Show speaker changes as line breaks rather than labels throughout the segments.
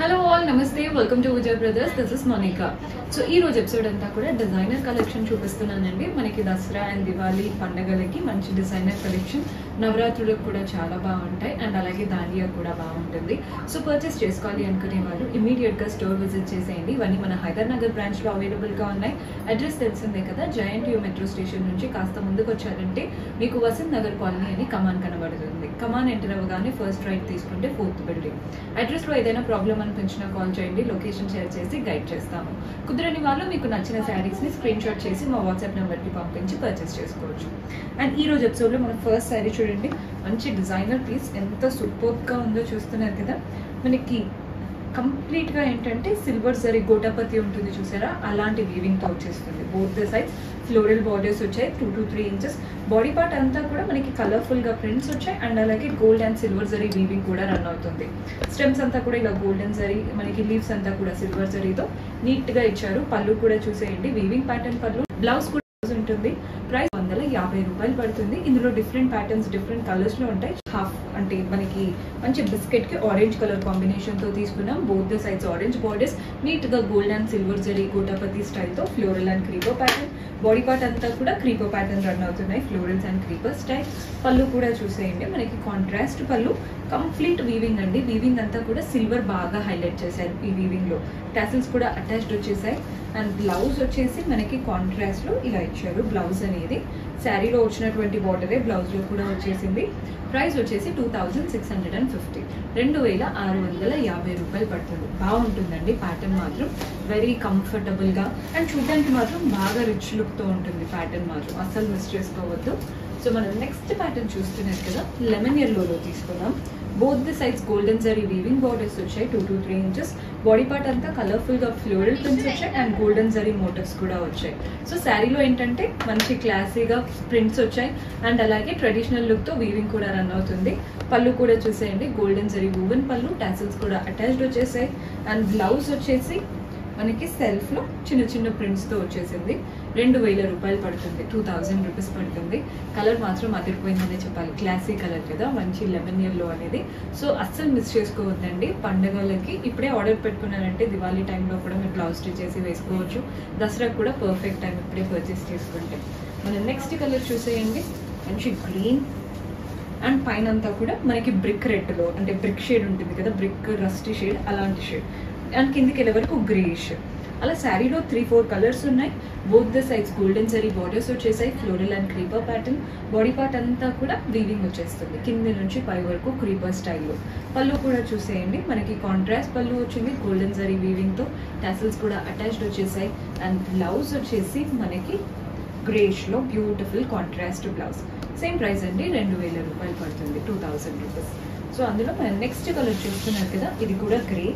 Hello all namaste welcome to Vijay brothers this is Monika so ఈ రోజు episode అంతా కూడా డిజైనర్ కలెక్షన్ చూపిస్తున్నానండి. మనకి దసరా అండ్ దివాళీ పండగలకి మంచి డిజైనర్ కలెక్షన్ నవరాత్రులకు కూడా చాలా బాగుంటాయి. అండ్ అలాగే దాండియా కూడా బాగుంటుంది. సో పర్చేస్ చేసుకోవాలి అనుకునే వాళ్ళు ఇమీడియట్గా స్టోర్ విజిట్ చేసేయండి. ఇవన్నీ మన హైదర్ నగర్ అవైలబుల్గా ఉన్నాయి. అడ్రస్ తెలిసిందే కదా? జయంట్ యూ మెట్రో స్టేషన్ నుంచి కాస్త ముందుకు వచ్చారంటే మీకు వసంత్ నగర్ కాలనీ అని కమాన్ కనబడుతుంది. కమాన్ ఎంటర్ అవ్వగానే ఫస్ట్ రైట్ తీసుకుంటే ఫోర్త్ బిల్డింగ్ అడ్రస్లో ఏదైనా ప్రాబ్లం అనిపించినా కాల్ చేయండి. లొకేషన్ షేర్ చేసి గైడ్ చేస్తాము. కుదరని వాళ్ళు మీకు నచ్చిన శారీస్ని స్క్రీన్ షాట్ చేసి మా వాట్సాప్ నెంబర్కి పంపించి పర్చేస్ చేసుకోవచ్చు. అండ్ ఈ రోజు ఎపిసోడ్లో మనం ఫస్ట్ శారీ చూడండి. మంచి డిజైనర్ పీస్ ఎంత సూపర్గా ఉందో చూస్తున్నారు కదా. మనకి కంప్లీట్గా ఏంటంటే సిల్వర్ జరీ గోటాపతి ఉంటుంది చూసారా? అలాంటి వీవింగ్తో వచ్చేస్తుంది. Both the sides floral borders వచ్చాయి. Two to three inches body part అంతా కూడా మనకి కలర్ఫుల్గా ప్రింట్స్ వచ్చాయి. అండ్ అలాగే gold and silver zari weaving కూడా రన్ అవుతుంది. స్టెమ్స్ అంతా కూడా ఇలా గోల్డెన్ జరీ మనకి లీవ్స్ అంతా కూడా సిల్వర్ జరీతో నీట్గా ఇచ్చారు. పళ్ళు కూడా చూసేయండి. వీవింగ్ ప్యాటర్న్ పళ్ళు. బ్లౌజ్ కూడా ఉంటుంది. ప్రైస్ వందల యాభై రూపాయలు పడుతుంది. ఇందులో డిఫరెంట్ ప్యాటర్న్స్ డిఫరెంట్ కలర్స్లో ఉంటాయి. హాఫ్ అంటే మనకి మంచి బిస్కెట్కి ఆరెంజ్ కలర్ కాంబినేషన్తో తీసుకున్నాం. Both the sides orange borders నీట్గా gold and silver zari gotapatti స్టైల్తో floral and creeper pattern body part అంతా కూడా క్రీపో ప్యాటర్న్ రన్ అవుతున్నాయి. Florals and creeper style pallu కూడా చూసేయండి. మనకి కాంట్రాస్ట్ పళ్ళు. కంప్లీట్ వీవింగ్ అండి. వీవింగ్ అంతా కూడా సిల్వర్ బాగా హైలైట్ చేశారు ఈ వీవింగ్లో. టాసిల్స్ కూడా అటాచ్డ్ వచ్చేసాయి. అండ్ బ్లౌజ్ వచ్చేసి మనకి కాంట్రాస్ట్లో ఇలా ఇచ్చారు. బ్లౌజ్ అనేది శారీలో వచ్చినటువంటి బార్డరే బ్లౌజ్లో కూడా వచ్చేసింది. ప్రైస్ వచ్చేసి two thousand six hundred and fifty. రెండు వేల ఆరు వందల యాభై రూపాయలు పడుతుంది. బాగుంటుందండి ప్యాటర్న్ మాత్రం. వెరీ కంఫర్టబుల్గా అండ్ చూడడానికి మాత్రం బాగా రిచ్ లుక్తో ఉంటుంది ప్యాటర్న్ మాత్రం. అస్సలు మిస్ చేసుకోవద్దు. సో మనం నెక్స్ట్ ప్యాటర్న్ చూస్తున్నట్టుగా కదా లెమన్ ఎల్లోలో తీసుకుందాం. Both the sides golden zari weaving borders వచ్చాయి two to three inches body part అంతా కలర్ఫుల్గా ఫ్లోరల్ ప్రింట్స్ వచ్చాయి అండ్ గోల్డెన్ జరీ మోటివ్స్ కూడా వచ్చాయి. సో శారీలో ఏంటంటే మంచి క్లాసీగా ప్రింట్స్ వచ్చాయి అండ్ అలాగే ట్రెడిషనల్ లుక్తో వీవింగ్ కూడా రన్ అవుతుంది. పళ్ళు కూడా చూసేయండి golden zari woven pallu tassels కూడా అటాచ్డ్ వచ్చేసాయి. అండ్ బ్లౌజ్ వచ్చేసి మనకి సెల్ఫ్లో చిన్న చిన్న ప్రింట్స్తో వచ్చేసింది. రెండు వేల రూపాయలు పడుతుంది. టూ థౌజండ్ రూపీస్ పడుతుంది. కలర్ మాత్రం అదిరిపోయిందనే చెప్పాలి. క్లాసీ కలర్ కదా. మంచి లెమన్ ఇయర్లో అనేది. సో అస్సలు మిస్ చేసుకోవద్దండి. పండగలకి ఇప్పుడే ఆర్డర్ పెట్టుకున్నారంటే దివాళీ టైంలో కూడా మీరు బ్లౌజ్ స్టిచ్ చేసి వేసుకోవచ్చు. దసరా కూడా పర్ఫెక్ట్ టైం ఇప్పుడే పర్చేస్ చేసుకుంటే. మనం నెక్స్ట్ కలర్ చూసేయండి. మంచి గ్రీన్ అండ్ పైన అంతా కూడా మనకి బ్రిక్ రెడ్లో అంటే బ్రిక్ షేడ్ ఉంటుంది కదా. బ్రిక్ రస్టీ షేడ్ అలాంటి షేడ్ అండ్ కిందికి వెళ్ళే వరకు గ్రేష్. అలా శారీలో త్రీ ఫోర్ కలర్స్ ఉన్నాయి. Both the sides golden zari borders వచ్చేసాయి. Floral and creeper pattern body part అంతా కూడా వీవింగ్ వచ్చేస్తుంది. కింద నుంచి పై వరకు క్రీపర్ స్టైల్లో పళ్ళు కూడా చూసేయండి. మనకి కాంట్రాస్ట్ పళ్ళు వచ్చింది. గోల్డెన్ జరీ వీవింగ్తో టాసిల్స్ కూడా అటాచ్డ్ వచ్చేసాయి. అండ్ బ్లౌజ్ వచ్చేసి మనకి గ్రేష్లో beautiful contrast blouse same price అండి. రెండు వేల రూపాయలు పడుతుంది. టూ థౌజండ్ రూపీస్ సో అందులో మనం నెక్స్ట్ కలర్ చూస్తున్నారు కదా. ఇది కూడా గ్రే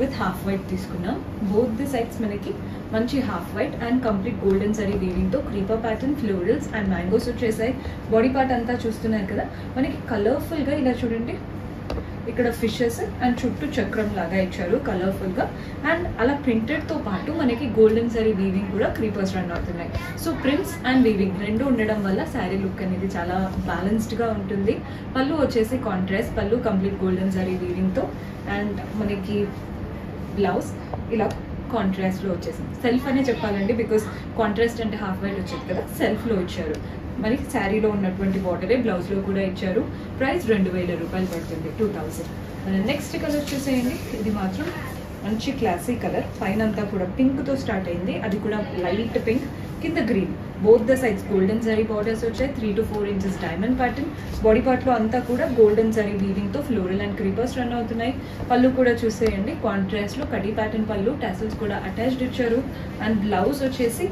విత్ హాఫ్ వైట్ తీసుకున్నాం. బోత్ ది సైడ్స్ మనకి మంచి half white and complete golden zari వీవింగ్తో creeper pattern florals and mangoes వచ్చేసాయి బాడీ పార్ట్ అంతా చూస్తున్నారు కదా? మనకి కలర్ఫుల్గా ఇలా చూడండి. ఇక్కడ ఫిషెస్ అండ్ చుట్టూ చక్రం లాగా ఇచ్చారు కలర్ఫుల్గా అండ్ అలా ప్రింటెడ్తో పాటు మనకి గోల్డెన్ సారీ వీవింగ్ కూడా క్రీపర్స్ రన్ అవుతున్నాయి. సో ప్రింట్స్ అండ్ వీవింగ్ రెండు ఉండడం వల్ల శారీ లుక్ అనేది చాలా బ్యాలెన్స్డ్గా ఉంటుంది. పళ్ళు వచ్చేసి contrast pallu complete golden zari వీవింగ్తో అండ్ మనకి బ్లౌజ్ ఇలా కాంట్రాస్ట్లో వచ్చేసింది. సెల్ఫ్ అనే చెప్పాలండి బికాస్ కాంట్రాస్ట్ అంటే హాఫ్ వైట్ వచ్చేది కదా సెల్ఫ్లో ఇచ్చారు. మరి శారీలో ఉన్నటువంటి బార్డరే బ్లౌజ్లో కూడా ఇచ్చారు. ప్రైస్ రెండు వేల రూపాయలు పడుతుంది టూ థౌసండ్ మన నెక్స్ట్ కలర్ చూసేయండి. ఇది మాత్రం మంచి క్లాసిక్ కలర్ పైన అంతా కూడా పింక్తో స్టార్ట్ అయింది. అది కూడా లైట్ పింక్ కింద green both the sides golden zari borders వచ్చాయి three to four inches diamond pattern body పార్ట్లో అంతా కూడా గోల్డెన్ జరీ వీవింగ్తో ఫ్లోరల్ అండ్ క్రీపర్స్ రన్ అవుతున్నాయి. పళ్ళు కూడా చూసేయండి. కాంట్రాస్ట్లో కడీ ప్యాటర్న్ పళ్ళు టాసిల్స్ కూడా అటాచ్డ్ ఇచ్చారు. అండ్ బ్లౌజ్ వచ్చేసి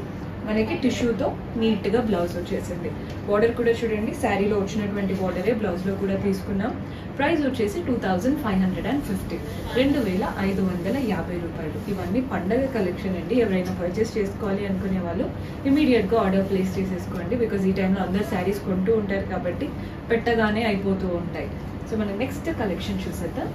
మనకి టిష్యూతో నీట్గా బ్లౌజ్ వచ్చేసింది. బార్డర్ కూడా చూడండి శారీలో వచ్చినటువంటి బార్డరే బ్లౌజ్లో కూడా తీసుకున్నాం. ప్రైస్ వచ్చేసి two thousand five hundred and fifty రెండు వేల ఐదు వందల యాభై రూపాయలు. ఇవన్నీ పండగ కలెక్షన్ అండి. ఎవరైనా పర్చేస్ చేసుకోవాలి అనుకునే వాళ్ళు ఇమీడియట్గా ఆర్డర్ ప్లేస్ చేసేసుకోండి బికాజ్ ఈ టైంలో అందరు శారీస్ కొంటూ ఉంటారు కాబట్టి పెట్టగానే అయిపోతూ ఉంటాయి. సో మనం నెక్స్ట్ కలెక్షన్ చూసేద్దాం.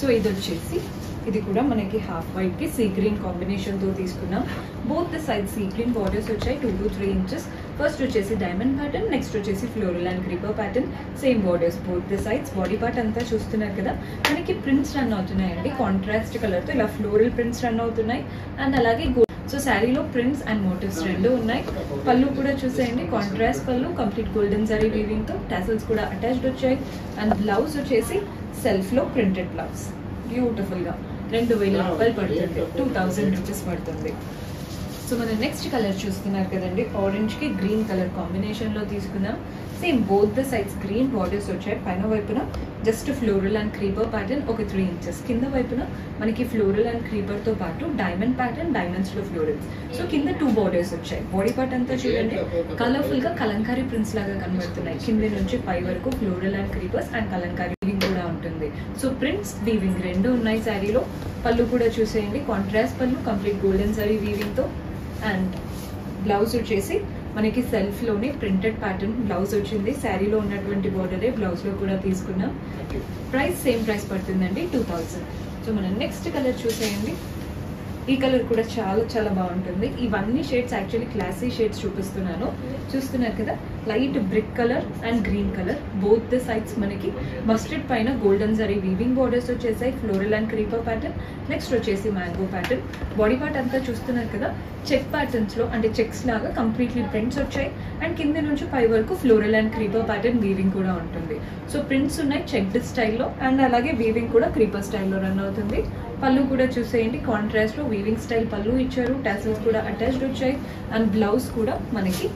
సో ఇది వచ్చేసి ఇది కూడా మనకి హాఫ్ వైట్కి సీ గ్రీన్ కాంబినేషన్తో తీసుకున్నాం. Both the side sea green borders వచ్చాయి two to three inches first వచ్చేసి డైమండ్ ప్యాటర్న్ నెక్స్ట్ వచ్చేసి floral and creeper pattern same borders both the sides body part అంతా చూస్తున్నారు కదా. మనకి ప్రింట్స్ రన్ అవుతున్నాయండి. కాంట్రాస్ట్ కలర్తో ఇలా ఫ్లోరల్ ప్రింట్స్ రన్ అవుతున్నాయి. అండ్ అలాగే సో శారీలో ప్రింట్స్ అండ్ మోటివ్స్ రెండు ఉన్నాయి. పళ్ళు కూడా చూసేయండి. Contrast pallu complete golden zari వీవింగ్తో టాసల్స్ కూడా అటాచ్డ్ వచ్చాయి. అండ్ బ్లౌజ్ వచ్చేసి సెల్ఫ్లో ప్రింటెడ్ బ్లౌజ్ బ్యూటిఫుల్గా. రెండు వేల రూపాయలు పడుతుంది. టూ థౌజండ్ రూపీస్ పడుతుంది. సో మనం నెక్స్ట్ కలర్ చూసుకున్నారు కదండి. ఆరెంజ్కి గ్రీన్ కలర్ కాంబినేషన్లో తీసుకున్నాం same both the sides green borders వచ్చాయి. పైన వైపున just floral and creeper pattern ఒక త్రీ ఇంచెస్ కింద వైపున మనకి ఫ్లోరల్ అండ్ క్రీపర్తో పాటు డైమండ్ ప్యాటర్న్ డైమండ్స్లో ఫ్లోరల్స్ సో కింద టూ బార్డర్స్ వచ్చాయి. బాడీ పార్ట్ అంతా చూడండి. కలర్ఫుల్గా కలంకారీ ప్రింట్స్ లాగా కనబడుతున్నాయి. కింద నుంచి పై వరకు floral and creepers and kalamkari ఉంటుంది సో ప్రింట్స్ వీవింగ్ రెండు ఉన్నాయి శారీలో. పళ్ళు కూడా చూసేయండి. Contrast pallu complete golden zari వీవింగ్తో. అండ్ బ్లౌజ్ వచ్చేసి మనకి సెల్ఫ్లోనే ప్రింటెడ్ ప్యాటర్న్ బ్లౌజ్ వచ్చింది. శారీలో ఉన్నటువంటి బార్డరే బ్లౌజ్లో కూడా తీసుకున్నాం. ప్రైస్ సేమ్ ప్రైస్ పడుతుందండి టూ థౌజండ్ సో మనం నెక్స్ట్ కలర్ చూసేయండి. ఈ కలర్ కూడా చాలా చాలా బాగుంటుంది. ఇవన్నీ షేడ్స్ యాక్చువల్లీ క్లాసీ షేడ్స్ చూపిస్తున్నాను. చూస్తున్నారు కదా? Light brick colour and green colour both the sides మనకి మస్టర్డ్ పైన గోల్డెన్ జరీ వీవింగ్ బార్డర్స్ వచ్చేసాయి. Floral and creeper pattern next వచ్చేసి మ్యాంగో ప్యాటర్న్ బాడీ పార్ట్ అంతా చూస్తున్నారు కదా? చెక్ ప్యాటర్న్స్లో అంటే చెక్స్ లాగా కంప్లీట్లీ ప్రింట్స్ వచ్చాయి. అండ్ కింద నుంచి పై వరకు floral and creeper pattern weaving కూడా ఉంటుంది. సో ప్రింట్స్ ఉన్నాయి చెక్డ్ స్టైల్లో అండ్ అలాగే వీవింగ్ కూడా క్రీపర్ స్టైల్లో రన్ అవుతుంది. పళ్ళు కూడా చూసేయండి. కాంట్రాస్ట్లో వీవింగ్ స్టైల్ పళ్ళు ఇచ్చారు. టాసిల్స్ కూడా అటాచ్డ్ వచ్చాయి. అండ్ బ్లౌజ్ కూడా మనకి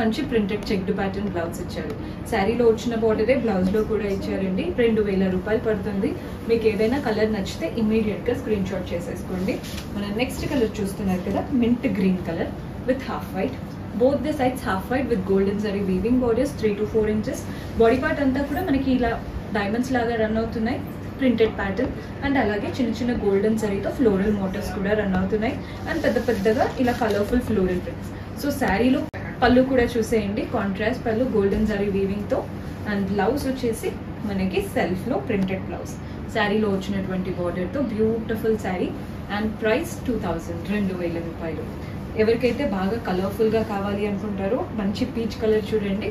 మంచి ప్రింటెడ్ చెక్డ్ ప్యాటర్న్ బ్లౌజ్ ఇచ్చారు. శారీలో వచ్చిన బార్డరే బ్లౌజ్లో కూడా ఇచ్చారండి. రెండు వేల రూపాయలు పడుతుంది. మీకు ఏదైనా కలర్ నచ్చితే ఇమీడియట్గా స్క్రీన్ షాట్ చేసేసుకోండి. మనం నెక్స్ట్ కలర్ చూస్తున్నారు కదా mint green colour with half white both the sides half white with golden zari weaving borders three to four inches body part అంతా కూడా మనకి ఇలా డైమండ్స్ లాగా రన్ అవుతున్నాయి. ప్రింటెడ్ ప్యాటర్న్ అండ్ అలాగే చిన్న చిన్న గోల్డెన్ జరీతో ఫ్లోరల్ మోటర్స్ కూడా రన్ అవుతున్నాయి. అండ్ పెద్ద పెద్దగా ఇలా కలర్ఫుల్ ఫ్లోరల్ ప్రింట్స్ సో శారీలో పళ్ళు కూడా చూసేయండి. కాంట్రాస్ట్ పళ్ళు గోల్డెన్ జరీ వీవింగ్తో అండ్ బ్లౌజ్ వచ్చేసి మనకి సెల్ఫ్లో ప్రింటెడ్ బ్లౌజ్ శారీలో వచ్చినటువంటి బార్డర్తో beautiful sari and price two thousand రెండు వేల రూపాయలు. ఎవరికైతే బాగా కలర్ఫుల్గా కావాలి అనుకుంటారో మంచి పీచ్ కలర్ చూడండి.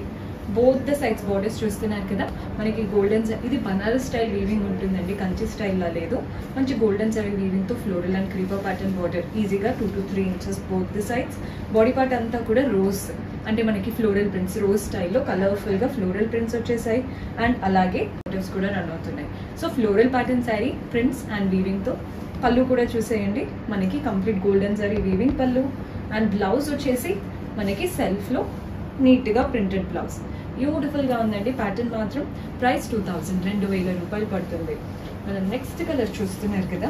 బోత్ ద సైడ్స్ బార్డర్స్ చూస్తున్నారు కదా. మనకి గోల్డెన్ ఇది బనారస్ స్టైల్ వీవింగ్ ఉంటుందండి. కంచి స్టైల్లో లేదు. మంచి గోల్డెన్ సరీ వీవింగ్తో floral and creeper pattern border ఈజీగా two to three inches both the sides body part అంతా కూడా రోజ్ అంటే మనకి ఫ్లోరల్ ప్రింట్స్ రోజ్ స్టైల్లో కలర్ఫుల్గా ఫ్లోరల్ ప్రింట్స్ వచ్చేసాయి. అండ్ అలాగే మోటివ్స్ కూడా రన్ అవుతున్నాయి. So floral pattern sari prints and వీవింగ్తో పళ్ళు కూడా చూసేయండి. మనకి complete golden zari weaving pallu. And blouse వచ్చేసి మనకి సెల్ఫ్లో నీట్గా ప్రింటెడ్ బ్లౌజ్. బ్యూటిఫుల్గా ఉందండి ప్యాటర్న్ మాత్రం ప్రైస్ టూ థౌజండ్ రెండు వేల రూపాయలు పడుతుంది. మనం నెక్స్ట్ కలర్ చూస్తున్నారు కదా.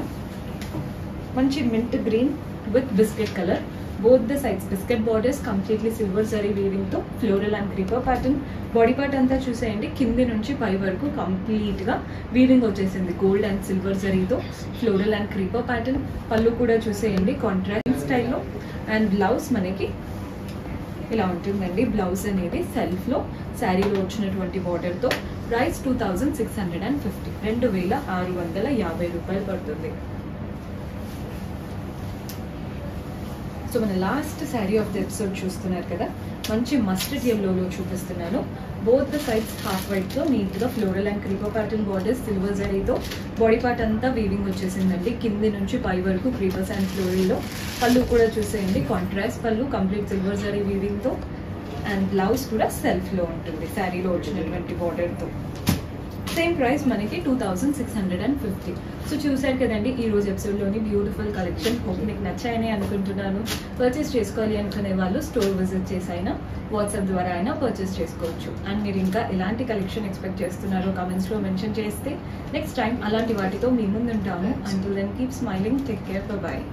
మంచి mint green with biscuit colour both the sides biscuit borders completely silver zari వీవింగ్తో floral and creeper pattern body part అంతా చూసేయండి కింది నుంచి పై వరకు కంప్లీట్గా వీవింగ్ వచ్చేసింది. గోల్డ్ అండ్ సిల్వర్ జరీతో ఫ్లోరల్ అండ్ క్రీపర్ ప్యాటర్న్ పళ్ళు కూడా చూసేయండి కాంట్రాక్ట్ స్టైల్లో అండ్ బ్లౌజ్ మనకి ఇలా ఉంటుందండి. బ్లౌజ్ అనేది సెల్ఫ్లో శారీలో వచ్చినటువంటి బార్డర్తో price two thousand six hundred and fifty. రెండు వేల ఆరు వందల యాభై రూపాయలు పడుతుంది. సో మన last sari of the episode చూస్తున్నారు కదా? మంచి మస్టర్డ్ ఎల్లోలో చూపిస్తున్నాను. బోత్ ద సైడ్స్ హాఫ్ వైట్తో నీట్గా floral and creeper pattern borders silver జరీతో బాడీ పార్ట్ అంతా వీవింగ్ వచ్చేసిందండి. కింది నుంచి పై వరకు క్రీపర్స్ అండ్ ఫ్లోరీలో పళ్ళు కూడా చూసేయండి. కాంట్రాస్ట్ పళ్ళు కంప్లీట్ సిల్వర్ జరీ వీవింగ్తో అండ్ బ్లౌజ్ కూడా సెల్ఫ్లో ఉంటుంది. శారీలో వచ్చినటువంటి బార్డర్తో సేమ్ ప్రైస్ మనకి two thousand six hundred and fifty so చూసారు కదండి ఈ రోజు ఎపిసోడ్లోని బ్యూటిఫుల్ కలెక్షన్ హోప్ మీకు నచ్చాయని అనుకుంటున్నాను. పర్చేస్ చేసుకోవాలి అనుకునే వాళ్ళు స్టోర్ విజిట్ చేసి అయినా వాట్సాప్ ద్వారా అయినా పర్చేస్ చేసుకోవచ్చు. అండ్ మీరు ఇంకా ఎలాంటి కలెక్షన్ ఎక్స్పెక్ట్ చేస్తున్నారో కమెంట్స్లో మెన్షన్ చేస్తే నెక్స్ట్ టైం అలాంటి వాటితో మీ ముందుంటాము. అంటూ then keep smiling take care bye